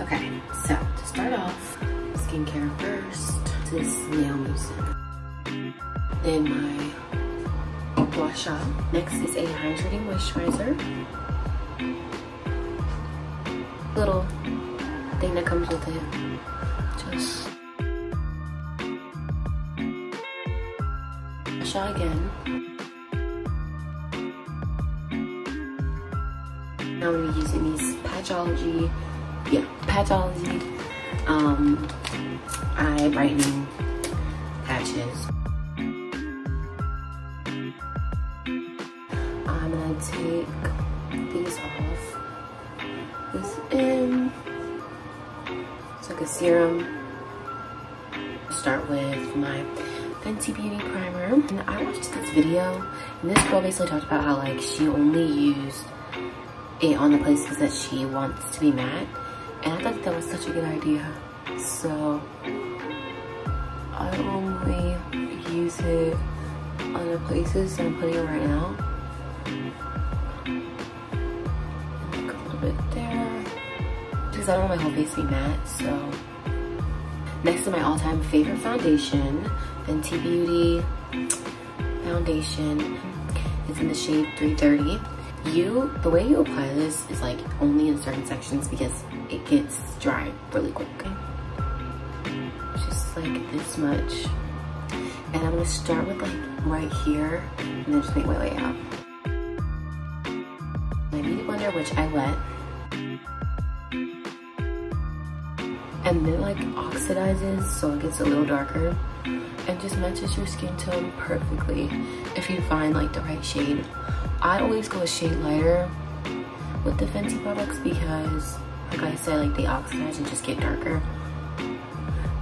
Okay, so to start off, skincare first. This nail mousse. Then my wash up. Next is a hydrating moisturizer. Little thing that comes with it. Just wash out again. Now be using these Patchology, yeah, Patchology um, eye brightening patches. I'm gonna take these off. This in. It's like a serum. Start with my Fenty Beauty primer. And I watched this video, and this girl basically talked about how like she only used it on the places that she wants to be matte. And I thought that was such a good idea. So I only use it on the places that I'm putting it right now. Like a little bit there. Because I don't want my whole face to be matte, so. Next to my all-time favorite foundation, Fenty Beauty foundation. It's in the shade 330 you the way you apply this is like only in certain sections because it gets dry really quick. Just like this much. And i'm gonna start with like right here and then just make my way out. My beauty blender which i wet and then like oxidizes so it gets a little darker. And just matches your skin tone perfectly. If you find like the right shade. I always go a shade lighter with the Fenty products because like I said like they oxidize and just get darker.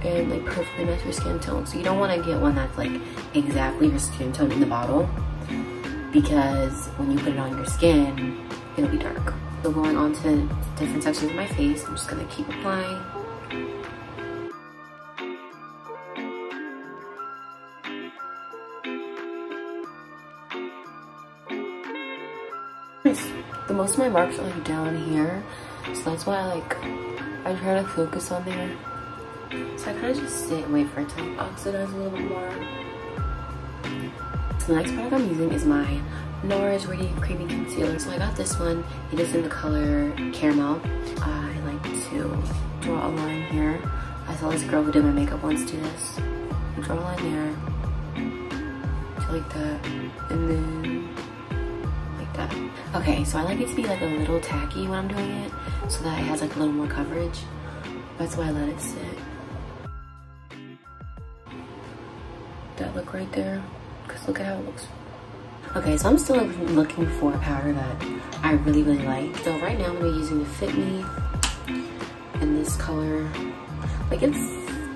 And they perfectly match your skin tone. So you don't want to get one that's like exactly your skin tone in the bottle. Because when you put it on your skin it'll be dark. So going on to different sections of my face I'm just gonna keep applying. The most of my marks are like down here so that's why I like I try to focus on there. So I kind of just sit and wait for it to oxidize a little bit more. So the next product I'm using is my NARS Radiant Creamy Concealer. So I got this one. It is in the color caramel. I like to draw a line here. I saw this girl who did my makeup once do this. Draw a line there like that and then that. Okay, so I like it to be like a little tacky when I'm doing it so that it has like a little more coverage. That's why I let it sit. That look right there, because look at how it looks. Okay, so I'm still looking for a powder that I really, really like. So right now I'm gonna be using the Fit Me in this color. Like it's,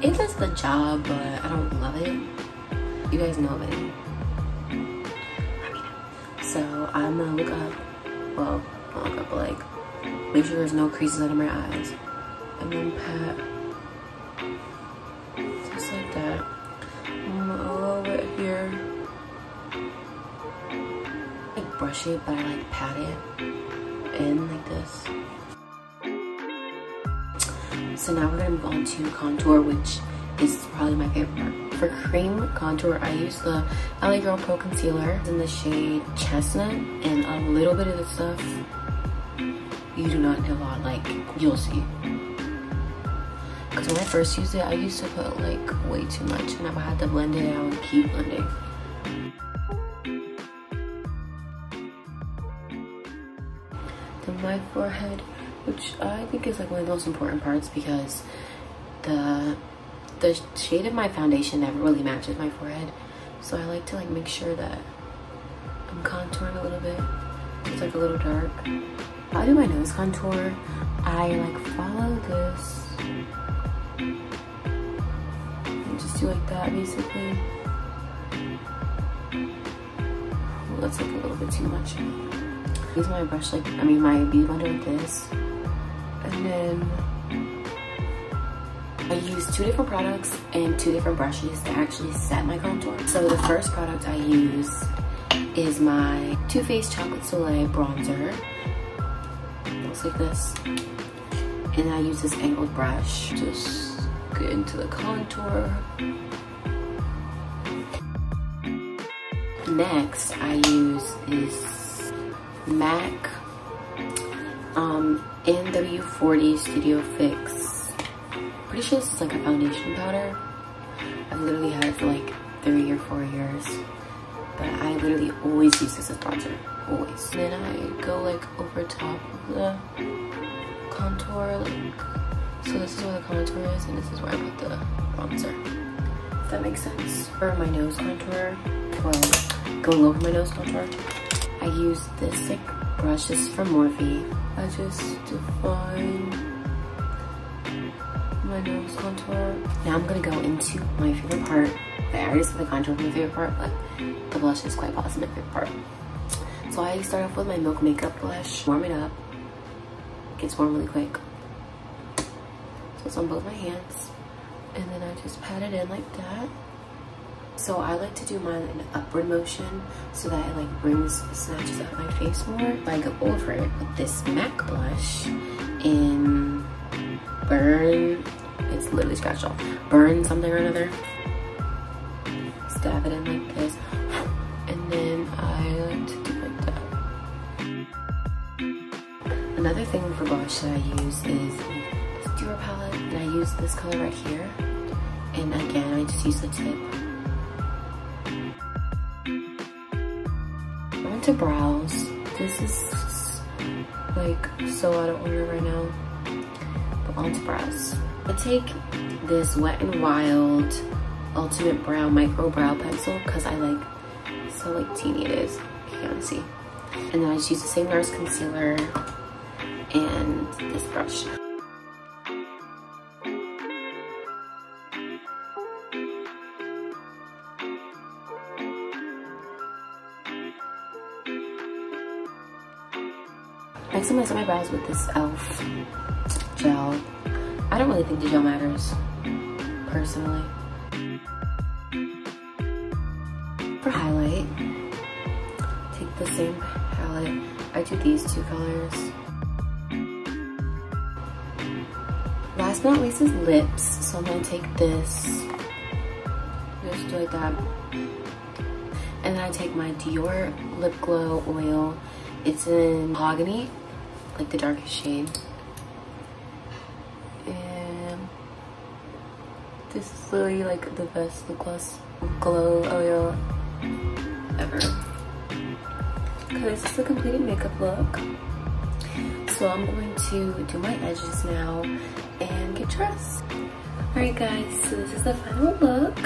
it does the job, but I don't love it. You guys know it. So I'm gonna look up, well, not look up, like, make sure there's no creases under my eyes. And then pat, just like that. A little bit here. Like brush it, but I like pat it in like this. So now we're gonna move on to contour, which is probably my favorite part. For cream contour, I use the LA Girl Pro Concealer in the shade Chestnut and a little bit of the stuff you do not a lot, like you'll see. Because when I first used it, I used to put like way too much and if I had to blend it, I would keep blending. Then my forehead, which I think is like one of the most important parts because the the shade of my foundation never really matches my forehead. So I like to like make sure that I'm contouring a little bit. It's like a little dark. I'll do my nose contour. I like follow this. And just do like that basically. Well, that's like a little bit too much. Use my brush like, I mean my beauty blender like this. And then I use two different products and two different brushes to actually set my contour. So the first product I use is my Too Faced Chocolate Soleil Bronzer. It looks like this. And I use this angled brush. Just get into the contour. Next, I use this MAC um, NW40 Studio Fix. Pretty sure this is like a foundation powder. I've literally had it for like three or four years. But I literally always use this as bronzer, always. then I go like over top of the contour, like, so this is where the contour is and this is where I put the bronzer. If that makes sense. For my nose contour, well, going over my nose contour, I use this like brush, this is from Morphe. I just define my nose contour. Now I'm gonna go into my favorite part. I already said the contour my favorite part, but the blush is quite possibly my favorite part. So I start off with my Milk Makeup blush, warm it up. Gets warm really quick. So it's on both my hands. And then I just pat it in like that. So I like to do mine in upward motion so that it like brings, snatches up my face more. I go over it with this MAC blush in Burn, literally scratched off. Burn something or another. Stab it in like this. And then I like to do like that. Another thing for blush that I use is this Dior palette. And I use this color right here. And again, I just use the tip On to brows. This is like so out of order right now. But on to brows. I take this Wet n Wild Ultimate Brow Micro Brow Pencil because I like so like teeny it is. You can't see. And then I just use the same NARS concealer and this brush. Next time I set my brows with this e.l.f. gel. Don't really think gel matters, personally. For highlight, take the same palette. I do these two colors. Last but not least is lips. So I'm gonna take this, just do like that. And then I take my Dior Lip Glow Oil. It's in Mahogany like the darkest shade. And this is literally like the best lip gloss glow oil ever. Because it's a completed makeup look. So I'm going to do my edges now and get dressed. Alright guys, so this is the final look.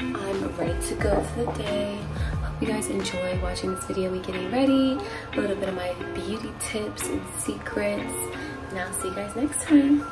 I'm ready to go for the day Hope you guys enjoy watching this video me getting ready a little bit of my beauty tips and secrets and i'll see you guys next time